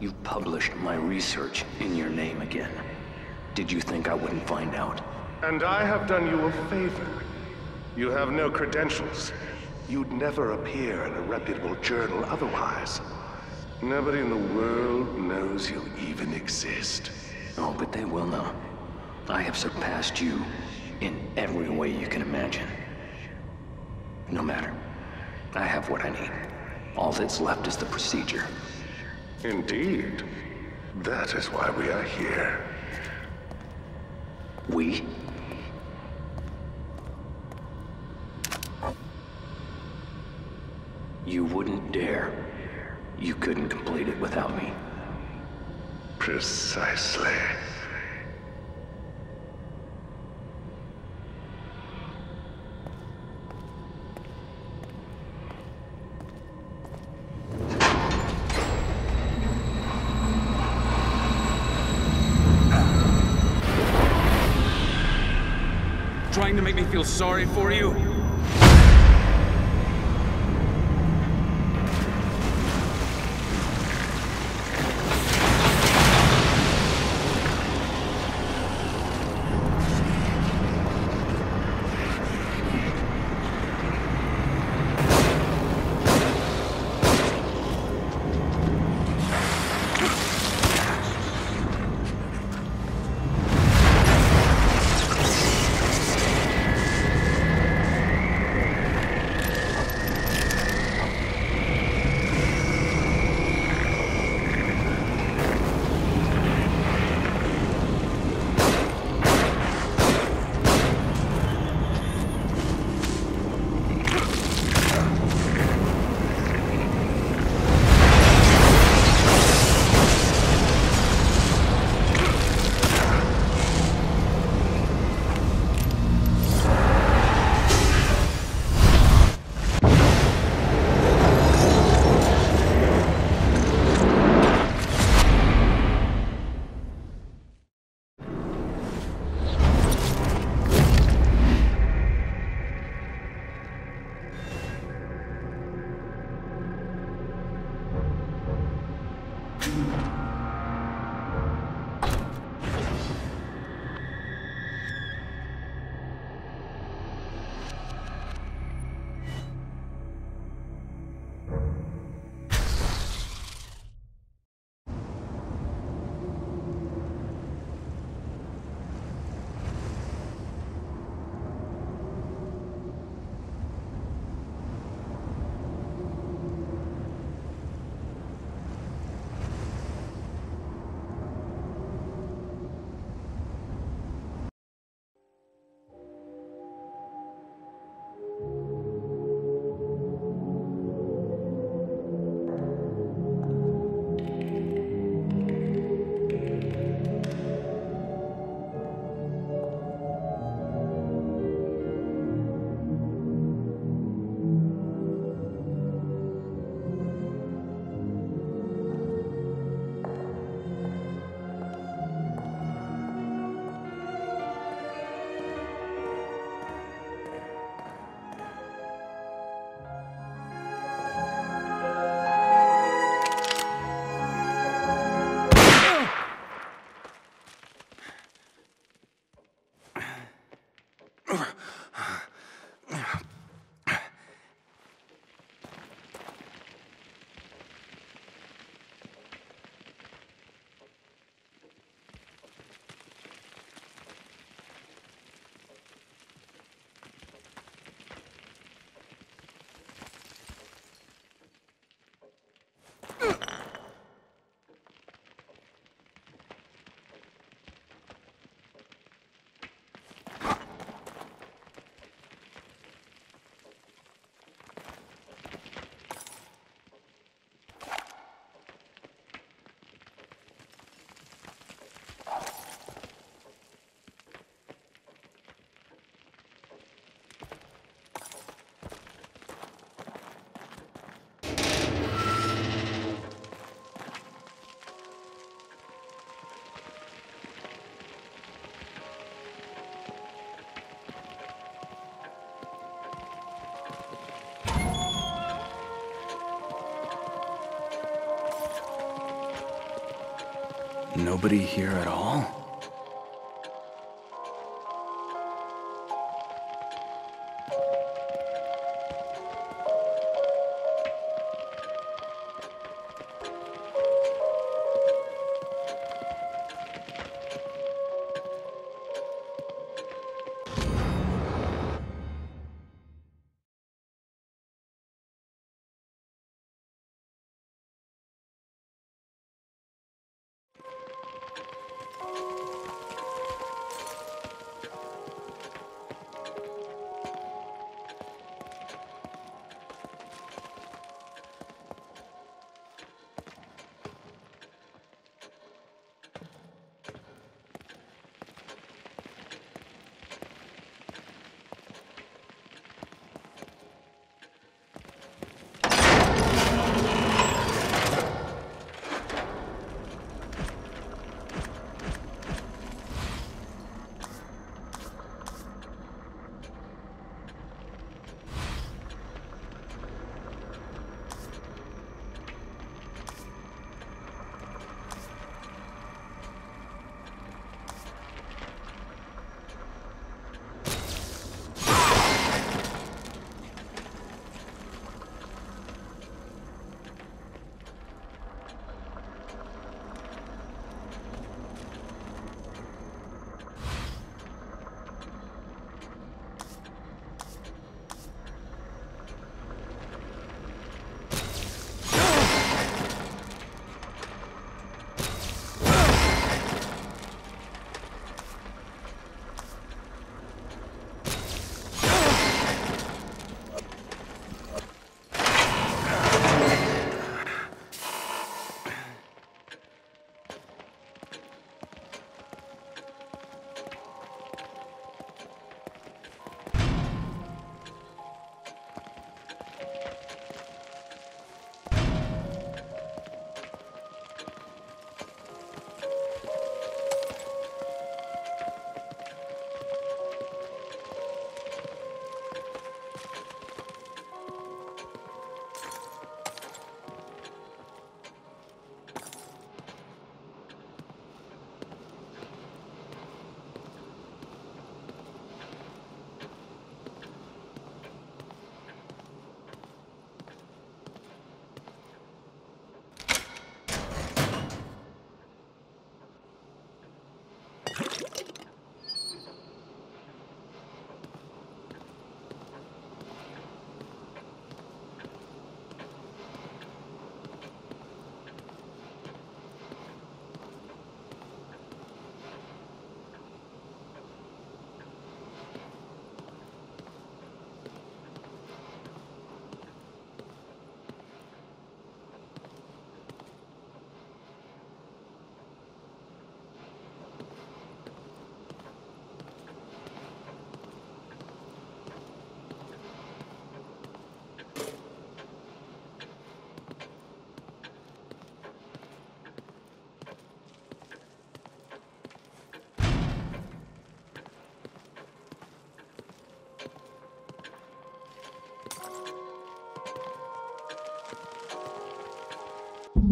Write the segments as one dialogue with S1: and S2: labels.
S1: You published my research in your name again. Did you think I wouldn't find out?
S2: And I have done you a favor. You have no credentials. You'd never appear in a reputable journal otherwise. Nobody in the world knows you even exist.
S1: Oh, but they will know. I have surpassed you in every way you can imagine. No matter. I have what I need. All that's left is the procedure.
S2: Indeed. That is why we are here.
S1: We? You wouldn't dare. You couldn't complete it without me.
S2: Precisely.
S3: Feel sorry for you? Nobody here at all?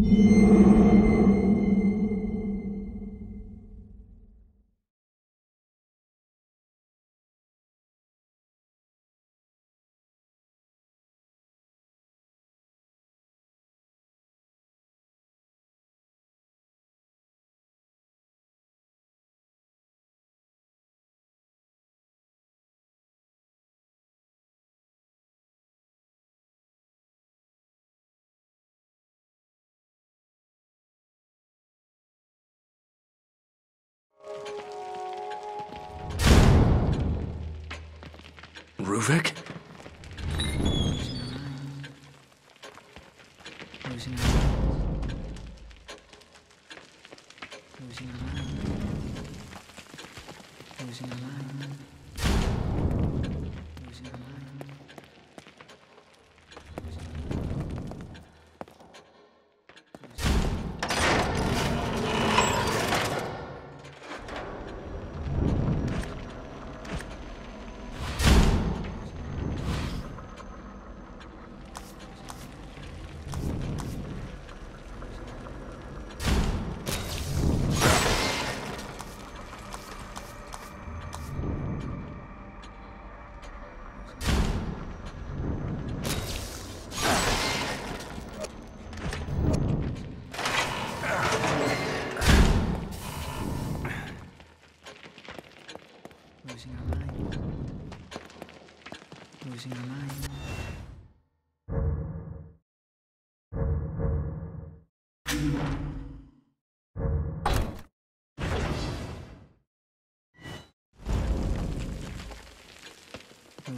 S3: Yeah. Ruvik?
S4: Losing our minds. Losing our minds.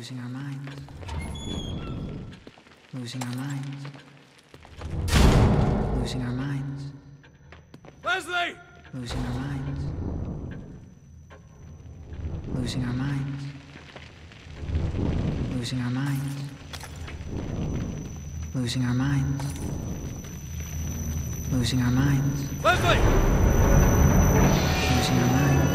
S4: Losing our minds. Losing our minds. Losing our minds.
S3: Leslie!
S4: Losing our minds. Losing our minds. Losing our minds. Losing our minds. Losing our minds.
S3: Leslie!
S4: Losing our minds.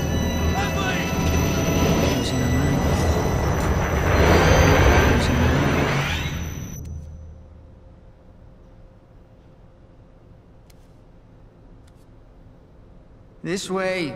S4: This way.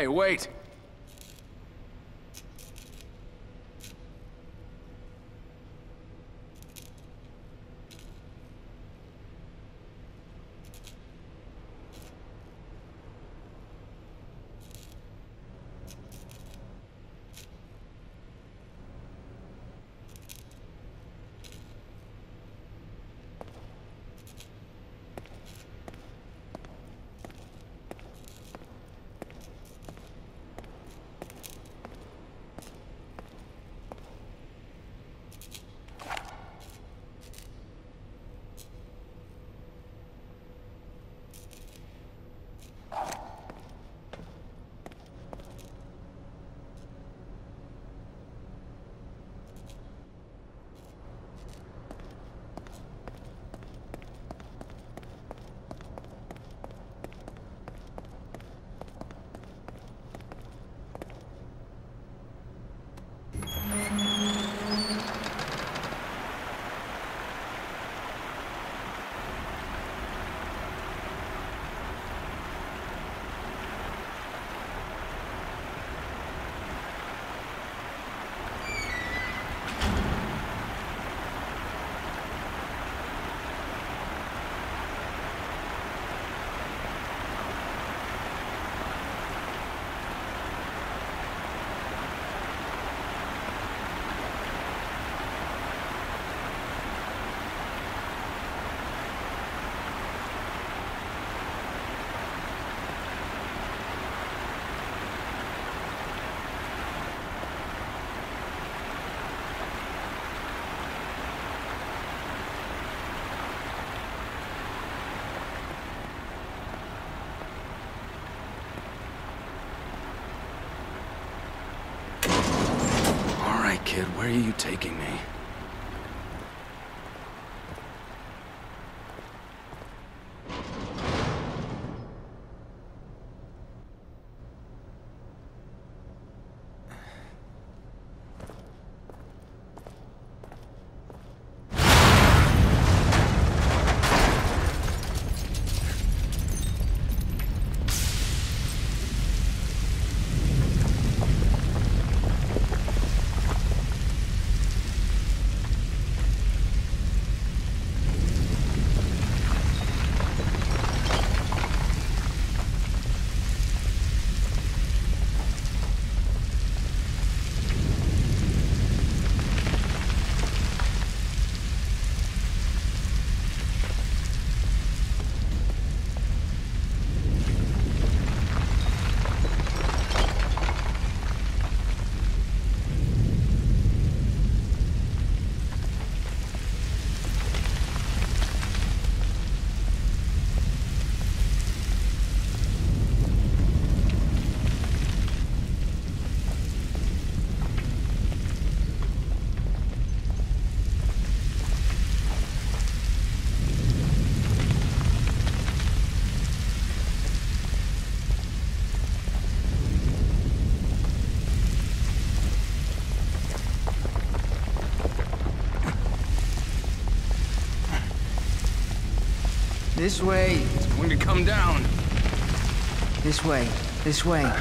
S3: Hey, wait! Kid, where are you taking me?
S4: This way.
S3: It's going to come down.
S4: This way. This way.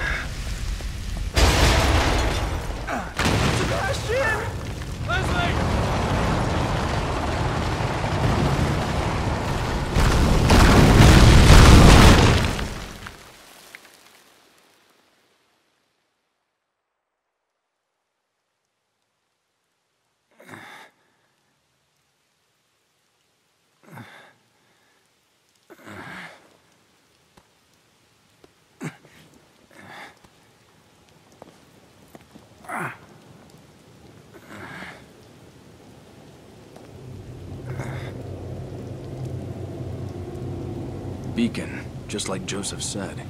S5: Just like Joseph said.